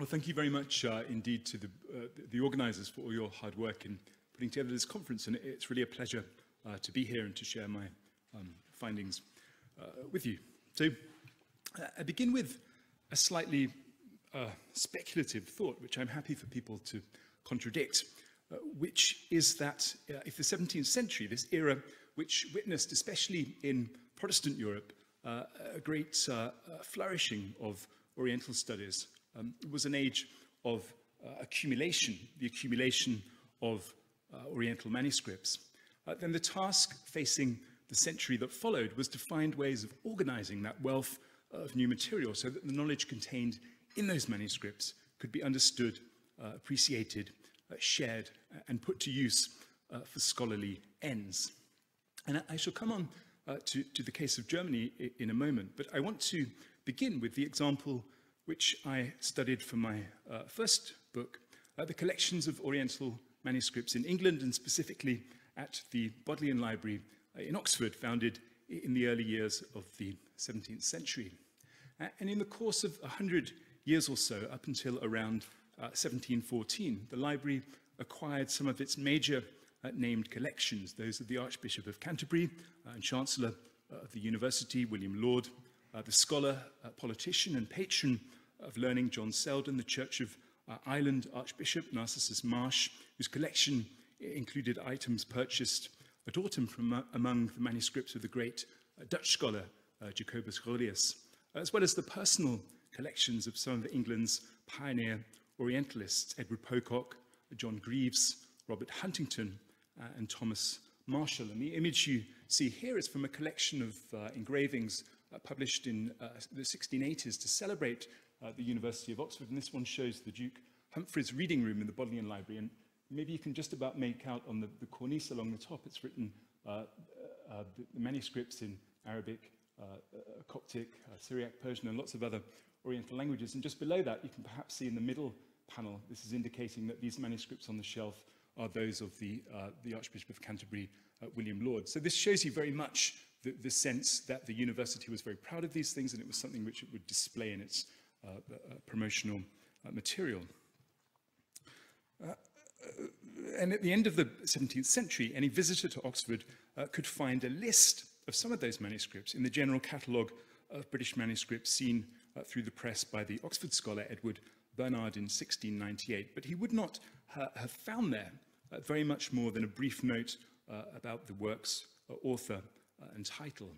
Well, thank you very much uh, indeed to the, uh, the organisers for all your hard work in putting together this conference. And it's really a pleasure uh, to be here and to share my um, findings uh, with you. So uh, I begin with a slightly uh, speculative thought, which I'm happy for people to contradict, uh, which is that uh, if the 17th century, this era which witnessed, especially in Protestant Europe, uh, a great flourishing of Oriental studies, um, was an age of accumulation, the accumulation of Oriental manuscripts. Then the task facing the century that followed was to find ways of organizing that wealth of new material so that the knowledge contained in those manuscripts could be understood, uh, appreciated, uh, shared, and put to use uh, for scholarly ends. And I, shall come on uh, to, to the case of Germany in a moment, but I want to begin with the example which I studied for my uh, first book, uh, the collections of Oriental manuscripts in England and specifically at the Bodleian Library uh, in Oxford, founded in the early years of the 17th century. Uh, and in the course of 100 years or so, up until around 1714, uh, the library acquired some of its major uh, named collections, those of the Archbishop of Canterbury and Chancellor of the University, William Laud, uh, the scholar, uh, politician and patron of learning John Selden, the Church of uh, Ireland Archbishop Narcissus Marsh, whose collection included items purchased at autumn from uh, among the manuscripts of the great uh, Dutch scholar uh, Jacobus Rhodius, as well as the personal collections of some of England's pioneer Orientalists, Edward Pocock, John Greaves, Robert Huntington, and Thomas Marshall. And the image you see here is from a collection of engravings published in the 1680s to celebrate at the University of Oxford. And this one shows the Duke Humphreys reading room in the Bodleian Library. And maybe you can just about make out on the, the cornice along the top, it's written uh, uh, the, the manuscripts in Arabic, uh, uh, Coptic, uh, Syriac, Persian, and lots of other Oriental languages. And just below that, you can perhaps see in the middle panel, this is indicating that these manuscripts on the shelf are those of the, uh, the Archbishop of Canterbury, uh, William Laud. So this shows you very much the, the sense that the university was very proud of these things and it was something which it would display in its uh, uh, promotional uh, material. And at the end of the 17th century, any visitor to Oxford could find a list of some of those manuscripts in the general catalogue of British manuscripts seen through the press by the Oxford scholar Edward Bernard in 1698. But he would not ha have found there uh, very much more than a brief note uh, about the work's uh, author and title.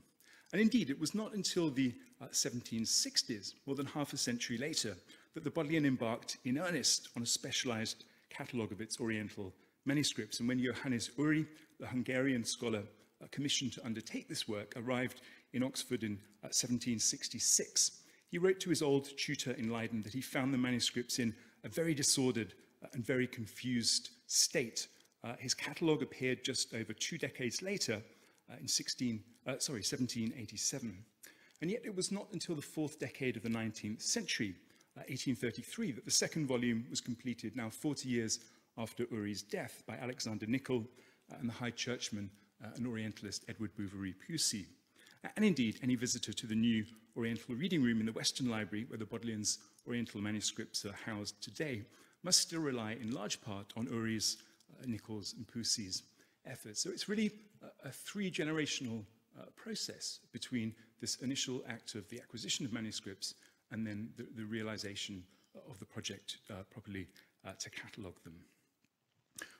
And indeed, it was not until the uh, 1760s, more than half a century later, that the Bodleian embarked in earnest on a specialized catalogue of its Oriental manuscripts. And when Johannes Uri, the Hungarian scholar uh, commissioned to undertake this work, arrived in Oxford in uh, 1766, he wrote to his old tutor in Leiden that he found the manuscripts in a very disordered uh, and very confused state. Uh, his catalogue appeared just over two decades later uh, in 16, uh, sorry, 1787. And yet it was not until the fourth decade of the 19th century, uh, 1833, that the second volume was completed, now 40 years after Uri's death, by Alexander Nicol uh, and the High Churchman uh, and Orientalist Edward Bouverie Pusey. And indeed, any visitor to the new Oriental Reading Room in the Weston Library, where the Bodleian's Oriental manuscripts are housed today, must still rely in large part on Uri's, uh, Nicol's, and Pusey's efforts. So it's really a, a three-generational uh, process between this initial act of the acquisition of manuscripts and then the, the realization of the project uh, properly uh, to catalog them.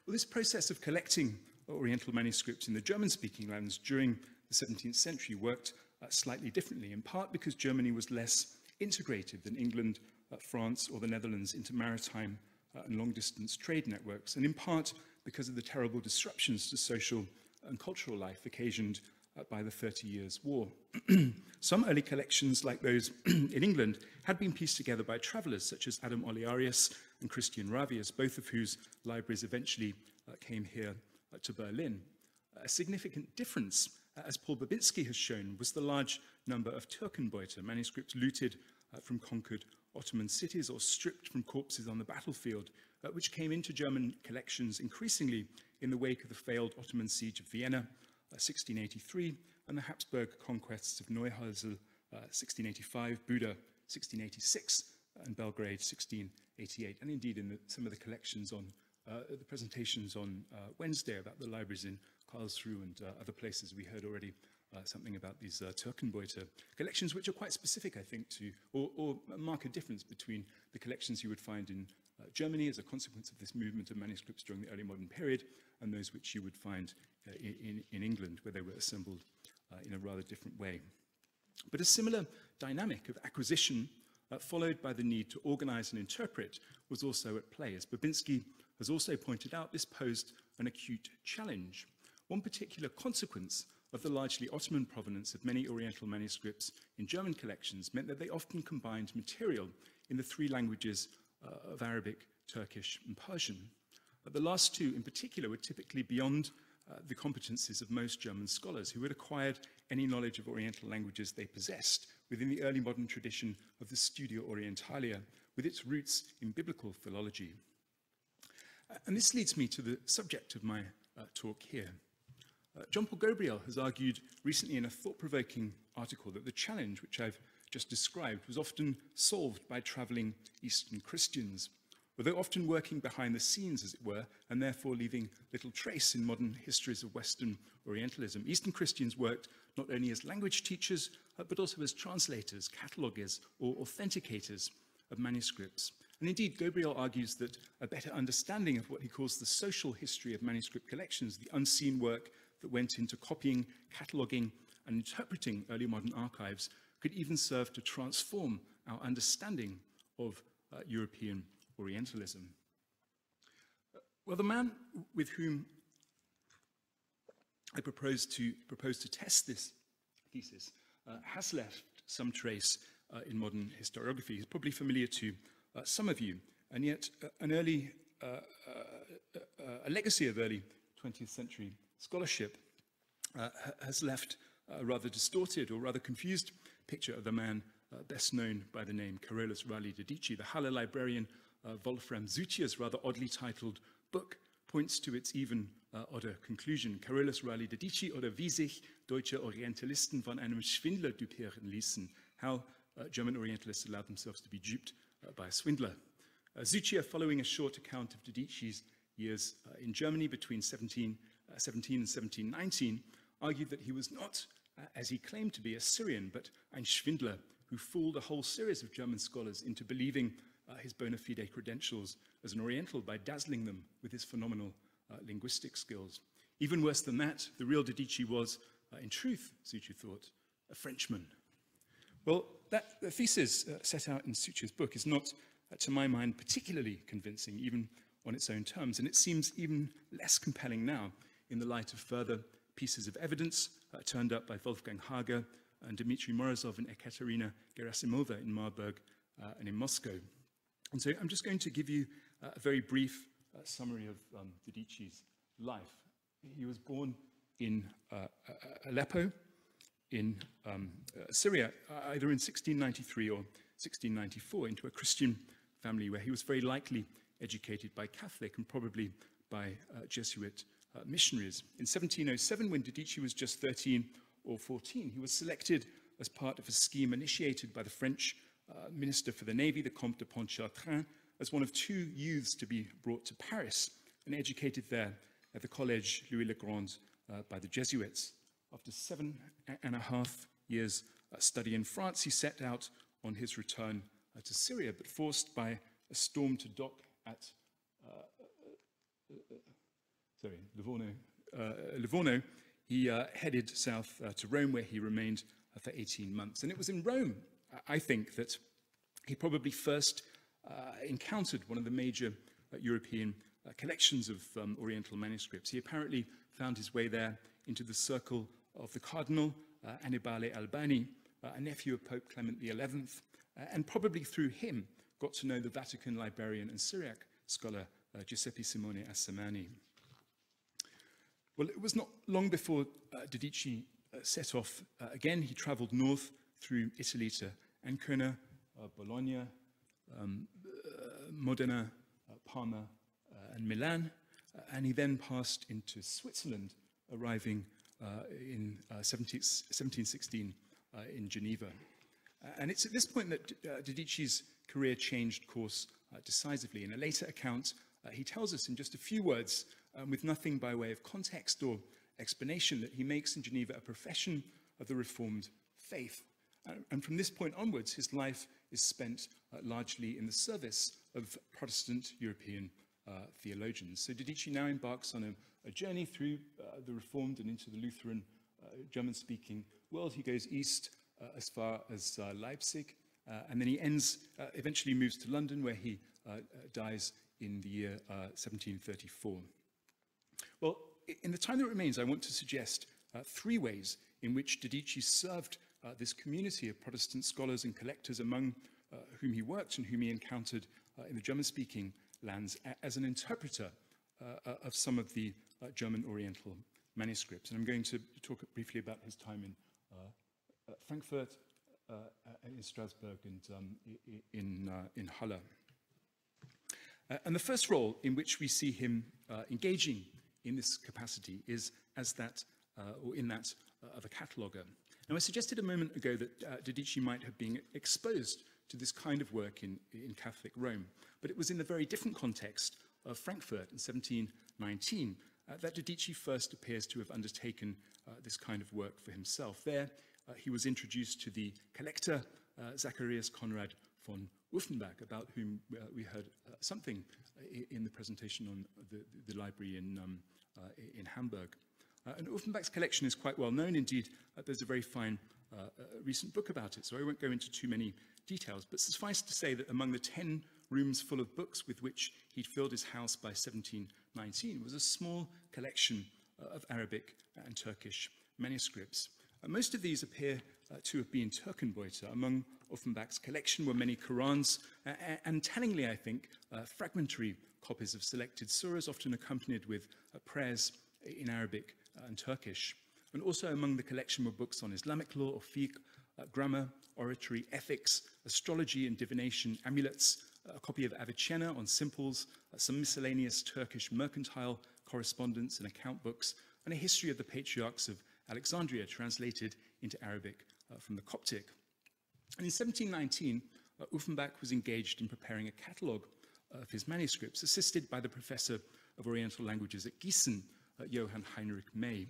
Well, this process of collecting Oriental manuscripts in the German-speaking lands during the 17th century worked uh, slightly differently, in part because Germany was less integrated than England, uh, France or the Netherlands into maritime uh, and long-distance trade networks, and in part because of the terrible disruptions to social and cultural life occasioned uh, by the Thirty Years' War. Some early collections, like those in England, had been pieced together by travellers such as Adam Olearius and Christian Ravius, both of whose libraries eventually uh, came here uh, to Berlin. A significant difference as Paul Babinski has shown, was the large number of Türkenbeute, manuscripts looted uh, from conquered Ottoman cities or stripped from corpses on the battlefield, uh, which came into German collections increasingly in the wake of the failed Ottoman siege of Vienna, 1683, uh, and the Habsburg conquests of Neuhäusel, 1685, uh, Buda, 1686, and Belgrade, 1688, and indeed in the, some of the collections on uh, the presentations on uh, Wednesday about the libraries in Karlsruhe and uh, other places. We heard already uh, something about these uh, Türkenbeute collections, which are quite specific, I think, to, or, or mark a difference between the collections you would find in uh, Germany as a consequence of this movement of manuscripts during the early modern period, and those which you would find uh, in, in England, where they were assembled uh, in a rather different way. But a similar dynamic of acquisition, uh, followed by the need to organize and interpret, was also at play. As Babinski has also pointed out, this posed an acute challenge. One particular consequence of the largely Ottoman provenance of many Oriental manuscripts in German collections meant that they often combined material in the three languages uh, of Arabic, Turkish, and Persian. But the last two in particular were typically beyond uh, the competencies of most German scholars who had acquired any knowledge of Oriental languages they possessed within the early modern tradition of the Studia Orientalia, with its roots in biblical philology. Uh, and this leads me to the subject of my uh, talk here. Uh, John Paul Ghobrial has argued recently in a thought-provoking article that the challenge which I've just described was often solved by traveling Eastern Christians, although often working behind the scenes, as it were, and therefore leaving little trace in modern histories of Western Orientalism. Eastern Christians worked not only as language teachers, uh, but also as translators, cataloguers, or authenticators of manuscripts. And indeed, Ghobrial argues that a better understanding of what he calls the social history of manuscript collections, the unseen work that went into copying, cataloguing, and interpreting early modern archives could even serve to transform our understanding of uh, European Orientalism. Uh, well, the man with whom I propose to, propose to test this thesis uh, has left some trace uh, in modern historiography. He's probably familiar to uh, some of you, and yet uh, an early, a legacy of early 20th century scholarship uh, has left a rather distorted or rather confused picture of the man uh, best known by the name Carolus Rali Dadichi. The Halle librarian uh, Wolfram Suchier's rather oddly titled book points to its even uh, odder conclusion. Carolus Rali Dadichi oder wie sich deutsche Orientalisten von einem Schwindler dupieren ließen. How uh, German Orientalists allowed themselves to be duped uh, by a swindler. Uh, Suchier, following a short account of Dadichi's years uh, in Germany between 17 17 and 1719, argued that he was not, uh, as he claimed to be, a Syrian, but ein Schwindler, who fooled a whole series of German scholars into believing uh, his bona fide credentials as an Oriental by dazzling them with his phenomenal uh, linguistic skills. Even worse than that, the real Dadichi was, uh, in truth, Suchier thought, a Frenchman. Well, that the thesis uh, set out in Suchier's book is not, uh, to my mind, particularly convincing, even on its own terms, and it seems even less compelling now in the light of further pieces of evidence uh, turned up by Wolfgang Hager and Dmitry Morozov and Ekaterina Gerasimova in Marburg uh, and in Moscow. And so I'm just going to give you uh, a very brief uh, summary of um, Dadichi's life. He was born in uh, uh, Aleppo in um, Syria, either in 1693 or 1694, into a Christian family where he was very likely educated by Catholic and probably by Jesuit uh, missionaries. In 1707, when Dadichi was just 13 or 14, he was selected as part of a scheme initiated by the French uh, Minister for the Navy, the Comte de Pontchartrain, as one of two youths to be brought to Paris and educated there at the Collège Louis le Grand uh, by the Jesuits. After seven and a half years uh, study in France, he set out on his return uh, to Syria, but forced by a storm to dock at sorry, Livorno, uh, Livorno he uh, headed south uh, to Rome, where he remained uh, for 18 months. And it was in Rome, I think, that he probably first uh, encountered one of the major uh, European collections of um, Oriental manuscripts. He apparently found his way there into the circle of the Cardinal Annibale Albani, a nephew of Pope Clement XI, and probably through him got to know the Vatican librarian and Syriac scholar Giuseppe Simone Assemani. Well, it was not long before uh, Dadichi set off uh, again. He traveled north through Italy to Ancona, uh, Bologna, um, uh, Modena, uh, Parma, uh, and Milan. Uh, and he then passed into Switzerland, arriving uh, in uh, 17, 1716 uh, in Geneva. Uh, and it's at this point that uh, Dadichi's career changed course uh, decisively. In a later account, uh, he tells us in just a few words, um, with nothing by way of context or explanation, that he makes in Geneva a profession of the Reformed faith. Uh, and from this point onwards, his life is spent uh, largely in the service of Protestant European uh, theologians. So Dadichi now embarks on a, a journey through uh, the Reformed and into the Lutheran uh, German-speaking world. He goes east uh, as far as Leipzig, and then he ends, eventually moves to London, where he dies in the year uh, 1734. Well, in the time that remains, I want to suggest uh, three ways in which Dadichi served uh, this community of Protestant scholars and collectors among uh, whom he worked and whom he encountered uh, in the German-speaking lands as an interpreter uh, uh, of some of the German Oriental manuscripts. And I'm going to talk briefly about his time in Frankfurt, in Strasbourg, and um, in, in Halle. And the first role in which we see him engaging in this capacity is as that, uh, or in that uh, of a cataloguer. Now, I suggested a moment ago that uh, might have been exposed to this kind of work in, in Catholic Rome, but it was in the very different context of Frankfurt in 1719 uh, that Dadichi first appears to have undertaken uh, this kind of work for himself. There, uh, he was introduced to the collector uh, Zacharias Conrad von Uffenbach, about whom uh, we heard something in the presentation on the, the library in, um, uh, in Hamburg. Uh, and Uffenbach's collection is quite well known. Indeed, uh, there's a very fine recent book about it, so I won't go into too many details. But suffice to say that among the 10 rooms full of books with which he'd filled his house by 1719 was a small collection of Arabic and Turkish manuscripts. Most of these appear uh, to have been Türkenbeute. Among Uffenbach's collection were many Qurans, uh, and tellingly, I think, uh, fragmentary copies of selected surahs, often accompanied with uh, prayers in Arabic and Turkish. And also among the collection were books on Islamic law or fiqh, uh, grammar, oratory, ethics, astrology and divination, amulets, a copy of Avicenna on simples, uh, some miscellaneous Turkish mercantile correspondence and account books, and a history of the patriarchs of Alexandria translated into Arabic uh, from the Coptic. And in 1719, uh, Uffenbach was engaged in preparing a catalogue of his manuscripts, assisted by the professor of Oriental languages at Gießen, uh, Johann Heinrich May.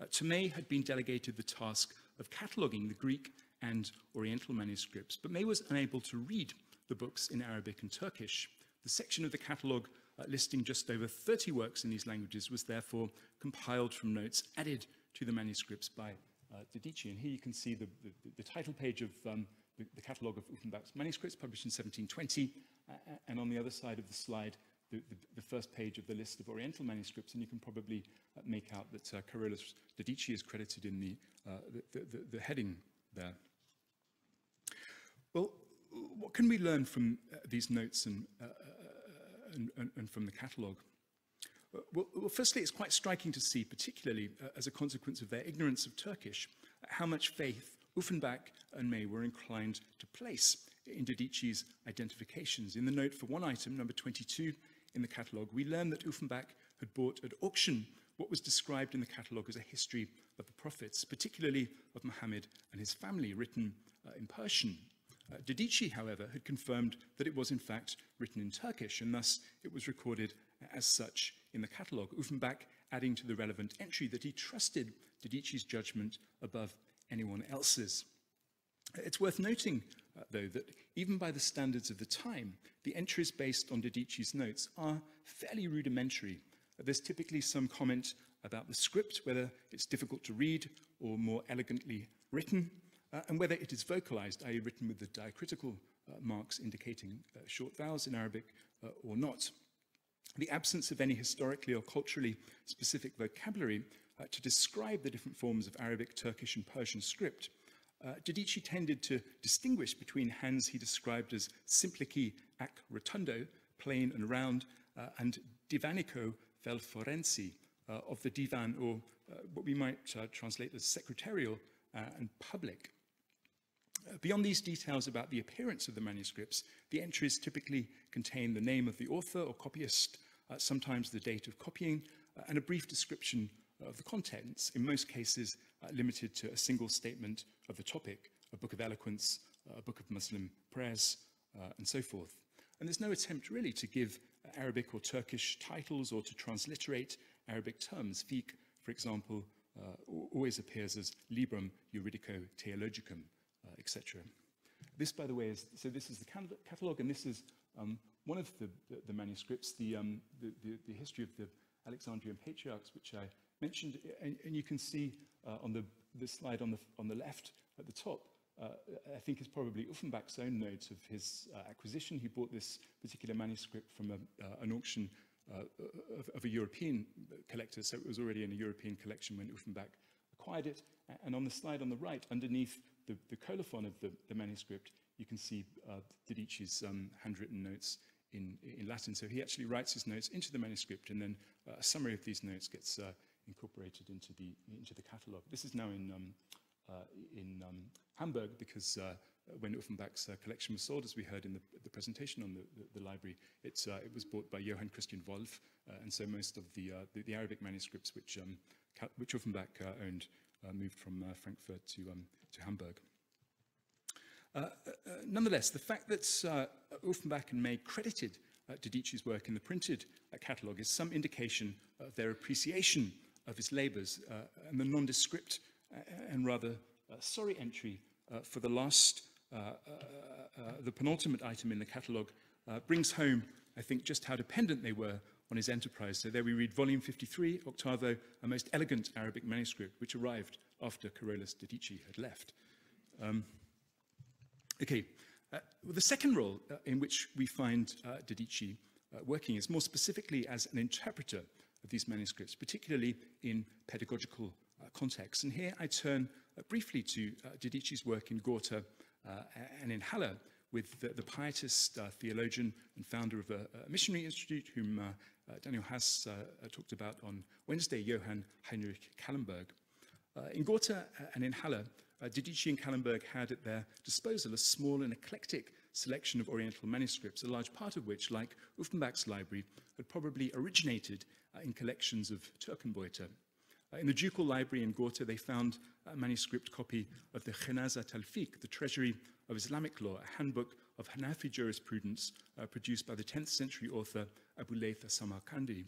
Uh, to May had been delegated the task of cataloguing the Greek and Oriental manuscripts, but May was unable to read the books in Arabic and Turkish. The section of the catalogue uh, listing just over 30 works in these languages was therefore compiled from notes added to the manuscripts by uh, Dadichi. And here you can see the, the, the title page of um, the, the catalogue of Uffenbach's manuscripts, published in 1720, uh, and on the other side of the slide, the, the, the first page of the list of Oriental manuscripts, and you can probably uh, make out that uh, Carolus Dadichi is credited in the, uh, the, the, heading there. Well, what can we learn from uh, these notes and, uh, uh, and, and, and from the catalogue? Well, well, firstly, it's quite striking to see, particularly uh, as a consequence of their ignorance of Turkish, how much faith Uffenbach and May were inclined to place in Dadichi's identifications. In the note for one item, number 22 in the catalogue, we learn that Uffenbach had bought at auction what was described in the catalogue as a history of the prophets, particularly of Muhammad and his family, written uh, in Persian. Uh, Dadichi, however, had confirmed that it was in fact written in Turkish, and thus it was recorded as such in the catalogue. Uffenbach adding to the relevant entry that he trusted Dadichi's judgment above anyone else's. It's worth noting, uh, though, that even by the standards of the time, the entries based on Dadichi's notes are fairly rudimentary. There's typically some comment about the script, whether it's difficult to read or more elegantly written, uh, and whether it is vocalized, i.e. written with the diacritical uh, marks indicating uh, short vowels in Arabic uh, or not. The absence of any historically or culturally specific vocabulary uh, to describe the different forms of Arabic, Turkish, and Persian script uh, Dadichi tended to distinguish between hands he described as simplici ac rotundo, plain and round, uh, and divanico vel forensi, uh, of the divan or uh, what we might uh, translate as secretarial uh, and public. Beyond these details about the appearance of the manuscripts, the entries typically contain the name of the author or copyist, uh, sometimes the date of copying, uh, and a brief description of the contents, in most cases uh, limited to a single statement of the topic, a book of eloquence, a book of Muslim prayers, uh, and so forth. And there's no attempt really to give Arabic or Turkish titles or to transliterate Arabic terms. Fiqh, for example, uh, always appears as Librum Juridico Theologicum, etc. This, by the way, is, so this is the catalogue, and this is um, one of the, the, the manuscripts, the, um, the, the, history of the Alexandrian patriarchs, which I mentioned, and, and you can see uh, on the, slide on the, on the left at the top, uh, I think is probably Uffenbach's own note of his uh, acquisition. He bought this particular manuscript from a, uh, an auction uh, of, of a European collector, so it was already in a European collection when Uffenbach acquired it. And on the slide on the right, underneath the, colophon of the, manuscript, you can see uh, Dadichi's um, handwritten notes in, in Latin. So he actually writes his notes into the manuscript, and then uh, a summary of these notes gets uh, incorporated into the, into the catalogue. This is now in, um, uh, in um, Hamburg because uh, when Uffenbach's uh, collection was sold, as we heard in the, the presentation on the, the, the library, it's, uh, it was bought by Johann Christian Wolff, uh, and so most of the, uh, the, the Arabic manuscripts which, um, which Uffenbach uh, owned uh, moved from uh, Frankfurt to, um, to Hamburg. Uh, uh, nonetheless, the fact that uh, and May credited uh, Dadichi's work in the printed uh, catalogue is some indication of their appreciation of his labours uh, and the nondescript and rather sorry entry for the last, the penultimate item in the catalogue brings home, I think, just how dependent they were on his enterprise. So there we read volume 53, octavo, a most elegant Arabic manuscript, which arrived after Carolus Dadichi had left. Um, okay, uh, the second role uh, in which we find uh, Dadichi uh, working is more specifically as an interpreter of these manuscripts, particularly in pedagogical uh, contexts. And here I turn uh, briefly to uh, Dadichi's work in Gotha uh, and in Halle with the, the pietist uh, theologian and founder of a, a missionary institute whom uh, uh, Daniel Haas uh, uh, talked about on Wednesday, Johann Heinrich Callenberg. Uh, in Gotha and in Halle, uh, Dadichi and Callenberg had at their disposal a small and eclectic selection of Oriental manuscripts, a large part of which, like Uffenbach's library, had probably originated uh, in collections of Türkenbeute. Uh, in the Ducal Library in Gotha, they found a manuscript copy of the Khizanat al-Fiqh, the Treasury of Islamic Law, a handbook of Hanafi jurisprudence uh, produced by the 10th century author Abu Layth Samarkandi.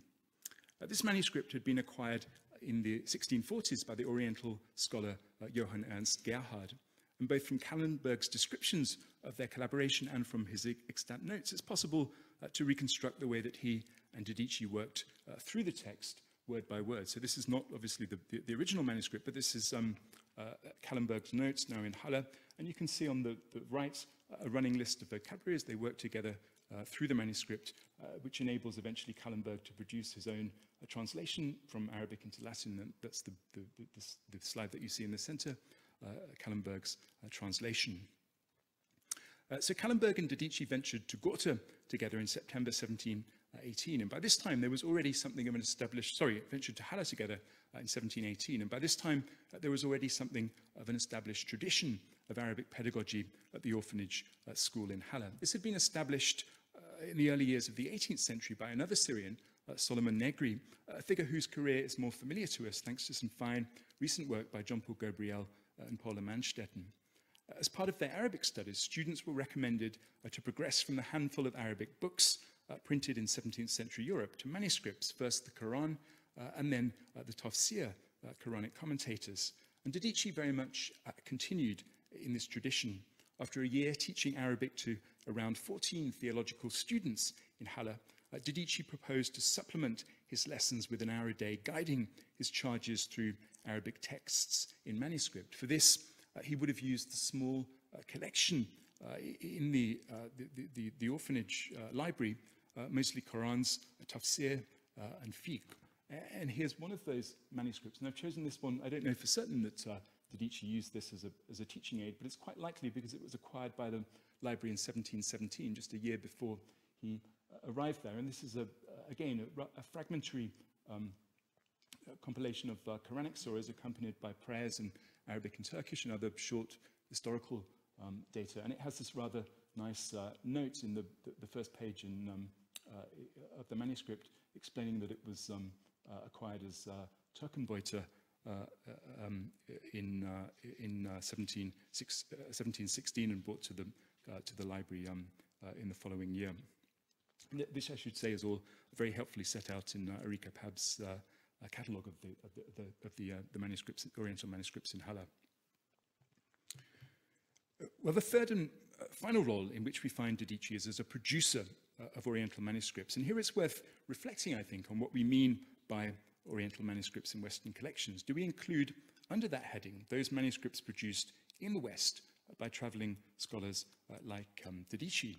Uh, this manuscript had been acquired in the 1640s by the Oriental scholar uh, Johann Ernst Gerhard. And both from Callenberg's descriptions of their collaboration and from his extant notes, it's possible uh, to reconstruct the way that he and Dadichi worked uh, through the text word by word. So this is not obviously the, the, the original manuscript, but this is um, uh, Callenberg's notes now in Halle. And you can see on the, the right a running list of vocabulary as they work together uh, through the manuscript, uh, which enables eventually Callenberg to produce his own uh, translation from Arabic into Latin. That's the, the, the, the slide that you see in the center, uh, Callenberg's uh, translation. Uh, so Callenberg and Dadichi ventured to Gotha together in September 1718. And by this time, there was already something of an established, sorry, ventured to Halle together uh, in 1718. And by this time, uh, there was already something of an established tradition of Arabic pedagogy at the orphanage uh, school in Halle. This had been established uh, in the early years of the 18th century by another Syrian, uh, Solomon Negri, a figure whose career is more familiar to us thanks to some fine recent work by John Paul Ghobrial uh, and Paula Manstetten. As part of their Arabic studies, students were recommended uh, to progress from the handful of Arabic books uh, printed in 17th century Europe to manuscripts, first the Quran uh, and then uh, the Tafsir, uh, Quranic commentators. And Dadichi very much uh, continued in this tradition. After a year teaching Arabic to around 14 theological students in Halle, uh, Dadichi proposed to supplement his lessons with an hour a day, guiding his charges through Arabic texts in manuscript. For this, uh, he would have used the small uh, collection uh, in the, uh, the, the, the, orphanage uh, library, mostly Qurans, tafsir, and fiqh. And here's one of those manuscripts. And I've chosen this one. I don't know for certain that uh, Dadichi used this as a, as a teaching aid, but it's quite likely because it was acquired by the library in 1717, just a year before he arrived there. And this is, a, again, a, a fragmentary um, compilation of uh, Quranic surahs accompanied by prayers in Arabic and Turkish and other short historical um, data. And it has this rather nice uh, note in the, the, the, first page in, um, uh, of the manuscript explaining that it was um, uh, acquired as uh, uh, uh, um, in, in 17, six, 1716 and brought to the, to the library um, in the following year. This, I should say, is all very helpfully set out in uh, Arika Pab's uh, catalogue of the, of the, of the, uh, the manuscripts, Oriental manuscripts in Halle. Well, the third and uh, final role in which we find Dadichi is as a producer uh, of Oriental manuscripts. And here it's worth reflecting, I think, on what we mean by Oriental manuscripts in Western collections. Do we include under that heading those manuscripts produced in the West by traveling scholars uh, like um, Dadichi?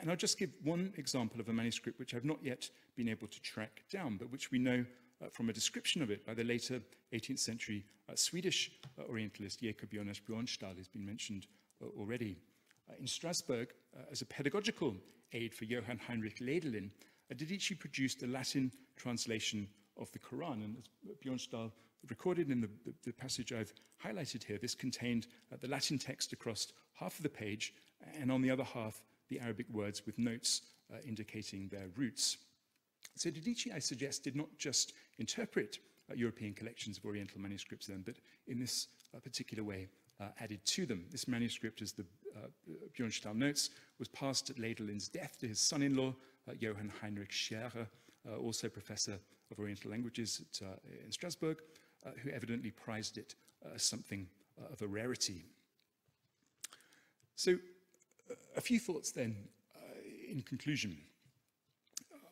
And I'll just give one example of a manuscript which I've not yet been able to track down, but which we know uh, from a description of it by the later 18th century uh, Swedish uh, Orientalist Jakob Jonas Björnståhl, has been mentioned uh, already. Uh, in Strasbourg, uh, as a pedagogical aid for Johann Heinrich Ledelin, Dadichi produced a Latin translation of the Quran. And as recorded in the, the, the passage I've highlighted here, this contained the Latin text across half of the page, and on the other half, the Arabic words with notes uh, indicating their roots. So Dadichi, I suggest, did not just interpret uh, European collections of Oriental manuscripts then, but in this uh, particular way uh, added to them. This manuscript, as the uh, Björnståhl notes, was passed at Ledelin's death to his son-in-law, uh, Johann Heinrich Scherer, uh, also professor of Oriental languages at, in Strasbourg, who evidently prized it as something of a rarity. So a few thoughts then uh, in conclusion.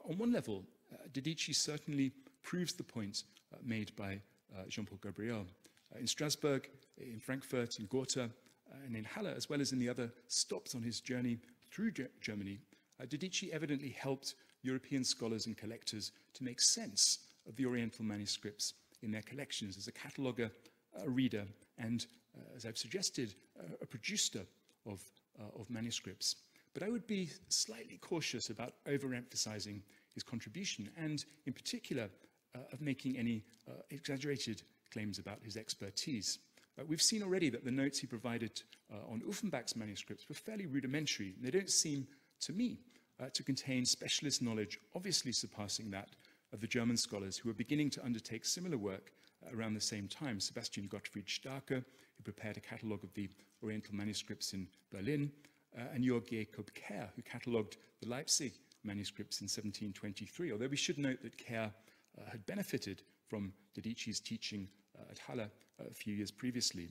On one level, uh, Dadichi certainly proves the point uh, made by uh, Jean-Paul Ghobrial. Uh, in Strasbourg, in Frankfurt, in Gotha, uh, and in Halle, as well as in the other stops on his journey through Ge Germany, Dadichi evidently helped European scholars and collectors to make sense of the Oriental manuscripts in their collections as a cataloguer, a reader, and, as I've suggested, a producer of uh, of manuscripts. But I would be slightly cautious about overemphasizing his contribution and, in particular, uh, of making any uh, exaggerated claims about his expertise. We've seen already that the notes he provided uh, on Uffenbach's manuscripts were fairly rudimentary. They don't seem, to me, uh, to contain specialist knowledge obviously surpassing that of the German scholars who were beginning to undertake similar work around the same time. Sebastian Gottfried Starke, who prepared a catalogue of the Oriental manuscripts in Berlin, uh, and Jörg Jakob Kehr, who catalogued the Leipzig manuscripts in 1723, although we should note that Kehr uh, had benefited from Dadichi's teaching uh, at Halle a few years previously.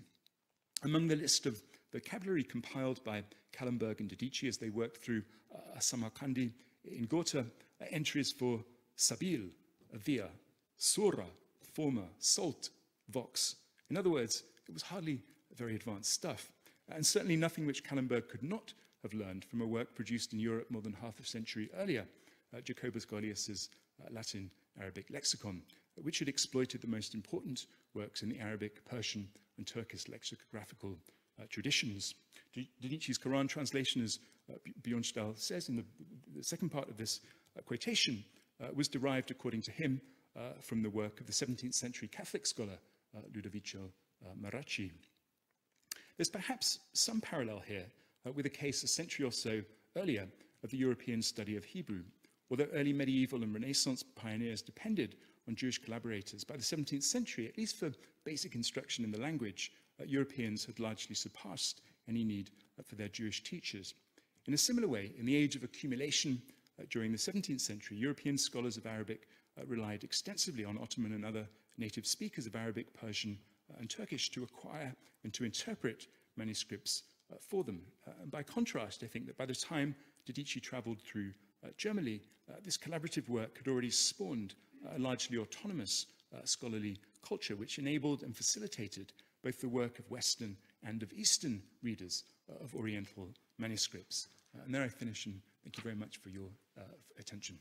Among the list of vocabulary compiled by Callenberg and Dadichi as they worked through uh, Samarkandi in Gotha, entries for Sabil, Via, Sura, Former, Salt, Vox. In other words, it was hardly very advanced stuff, and certainly nothing which Callenberg could not have learned from a work produced in Europe more than half a century earlier, uh, Jacobus Golius's uh, Latin Arabic lexicon, which had exploited the most important works in the Arabic, Persian, and Turkish lexicographical uh, traditions. Dadichi's Quran translation, as uh, says in the, the, second part of this uh, quotation, uh, was derived, according to him, uh, from the work of the 17th century Catholic scholar uh, Ludovico Marracci. There's perhaps some parallel here uh, with a case a century or so earlier of the European study of Hebrew. Although early medieval and Renaissance pioneers depended on Jewish collaborators, by the 17th century, at least for basic instruction in the language, uh, Europeans had largely surpassed any need uh, for their Jewish teachers. In a similar way, in the age of accumulation uh, during the 17th century, European scholars of Arabic uh, relied extensively on Ottoman and other native speakers of Arabic, Persian, and Turkish to acquire and to interpret manuscripts uh, for them. Uh, and by contrast, I think that by the time Dadichi traveled through uh, Germany, uh, this collaborative work had already spawned a largely autonomous uh, scholarly culture, which enabled and facilitated both the work of Western and of Eastern readers uh, of Oriental manuscripts. and there I finish, and thank you very much for your attention.